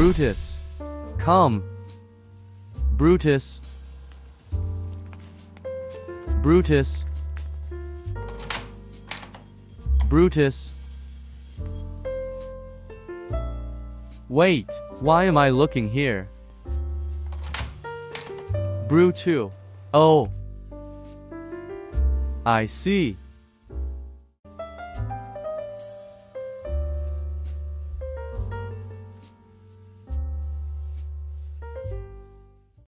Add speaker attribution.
Speaker 1: Brutus. Come. Brutus. Brutus. Brutus. Wait, why am I looking here? Brew Oh. I see.